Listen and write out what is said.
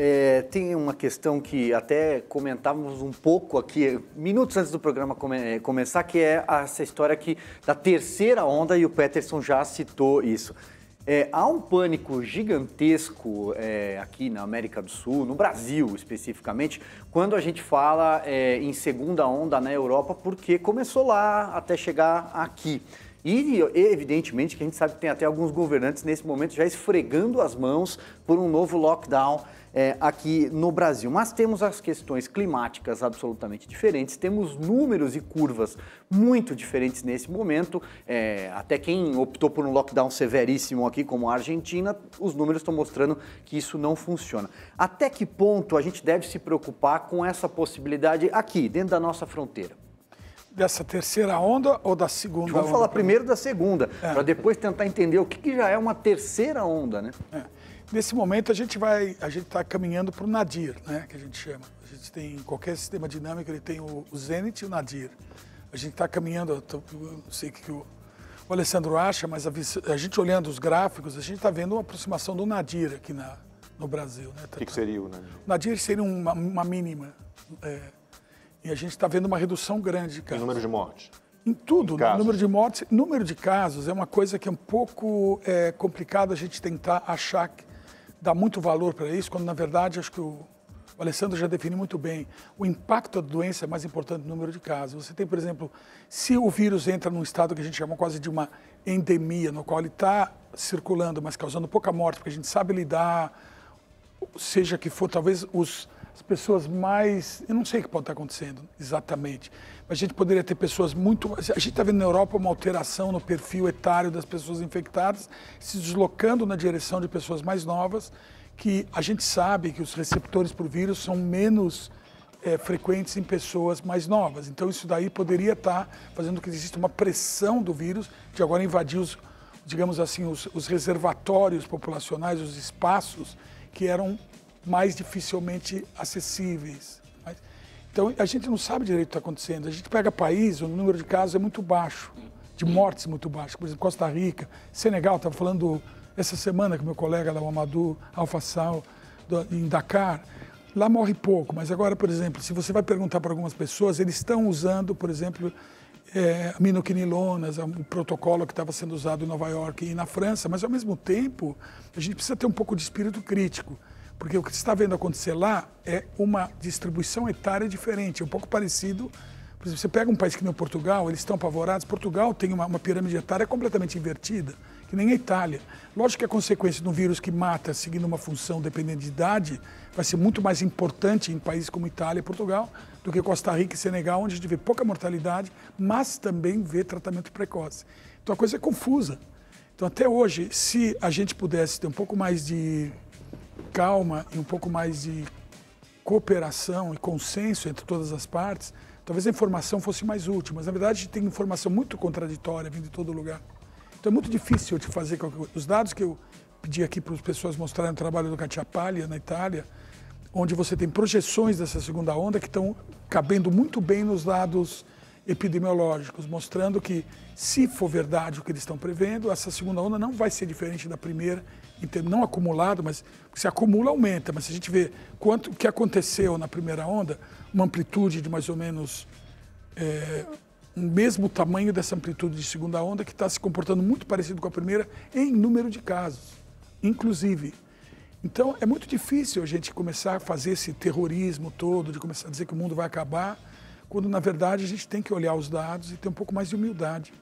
é, tem uma questão que até comentávamos um pouco aqui, minutos antes do programa come, é, começar, que é essa história aqui da terceira onda, e o Peterson já citou isso. É, há um pânico gigantesco é, aqui na América do Sul, no Brasil especificamente, quando a gente fala é, em segunda onda na Europa, porque começou lá até chegar aqui. E, evidentemente, que a gente sabe que tem até alguns governantes nesse momento já esfregando as mãos por um novo lockdown é, aqui no Brasil. Mas temos as questões climáticas absolutamente diferentes, temos números e curvas muito diferentes nesse momento. É, até quem optou por um lockdown severíssimo aqui, como a Argentina, os números estão mostrando que isso não funciona. Até que ponto a gente deve se preocupar com essa possibilidade aqui, dentro da nossa fronteira? Dessa terceira onda ou da segunda Vamos onda? falar primeiro da segunda, é. para depois tentar entender o que, que, já é uma terceira onda, né? É. Nesse momento a gente vai, a gente está caminhando para o nadir, né, que a gente chama. A gente tem qualquer sistema dinâmico ele tem o, o zenith e o nadir. A gente está caminhando, eu, tô, eu não sei o que o, o Alessandro acha, mas a, a, gente olhando os gráficos, a gente está vendo uma aproximação do nadir aqui na, no Brasil. Né? O que, que, seria o nadir? O nadir seria uma, uma mínima. É, e a gente está vendo uma redução grande de casos. Em número de mortes? Em tudo, em número de mortes, número de casos é uma coisa que é um pouco é, complicado a gente tentar achar que dá muito valor para isso, quando na verdade acho que o, o Alessandro já definiu muito bem. O impacto da doença é mais importante do número de casos. Você tem, por exemplo, se o vírus entra num estado que a gente chama quase de uma endemia, no qual ele está circulando, mas causando pouca morte, porque a gente sabe lidar, seja que for, talvez os as pessoas mais. Eu não sei o que pode estar acontecendo exatamente, mas a gente poderia ter pessoas muito. A gente está vendo na Europa uma alteração no perfil etário das pessoas infectadas, se deslocando na direção de pessoas mais novas, que a gente sabe que os receptores para o vírus são menos é, frequentes em pessoas mais novas. Então, isso daí poderia estar fazendo que exista uma pressão do vírus de agora invadir os, digamos assim, os, os reservatórios populacionais, os espaços que eram mais dificilmente acessíveis. Então, a gente não sabe direito o que está acontecendo. A gente pega país, o número de casos é muito baixo, de mortes muito baixo. Por exemplo, Costa Rica, Senegal, estava falando essa semana com meu colega lá, o Amadou Alfassal, em Dakar. Lá morre pouco, mas agora, por exemplo, se você vai perguntar para algumas pessoas, eles estão usando, por exemplo, é, aminoquinilonas, o protocolo que estava sendo usado em Nova York e na França, mas ao mesmo tempo, a gente precisa ter um pouco de espírito crítico. Porque o que está vendo acontecer lá é uma distribuição etária diferente, é um pouco parecido. Por exemplo, você pega um país que nem Portugal, eles estão apavorados. Portugal tem uma, uma pirâmide etária completamente invertida, que nem a Itália. Lógico que a consequência de um vírus que mata seguindo uma função dependente de idade vai ser muito mais importante em países como Itália e Portugal do que Costa Rica e Senegal, onde a gente vê pouca mortalidade, mas também vê tratamento precoce. Então a coisa é confusa. Então, até hoje, se a gente pudesse ter um pouco mais de calma e um pouco mais de cooperação e consenso entre todas as partes, talvez a informação fosse mais útil. Mas, na verdade, tem informação muito contraditória vindo de todo lugar. Então, é muito difícil de fazer qualquer coisa. Os dados que eu pedi aqui para as pessoas mostrarem o trabalho do Cacciapaglia, na Itália, onde você tem projeções dessa segunda onda que estão cabendo muito bem nos dados epidemiológicos, mostrando que, se for verdade o que eles estão prevendo, essa segunda onda não vai ser diferente da primeira, em termos não acumulado, mas se acumula, aumenta. Mas se a gente vê quanto que aconteceu na primeira onda, uma amplitude de mais ou menos é, o mesmo tamanho dessa amplitude de segunda onda, que está se comportando muito parecido com a primeira em número de casos, inclusive. Então, é muito difícil a gente começar a fazer esse terrorismo todo, de começar a dizer que o mundo vai acabar, quando na verdade a gente tem que olhar os dados e ter um pouco mais de humildade.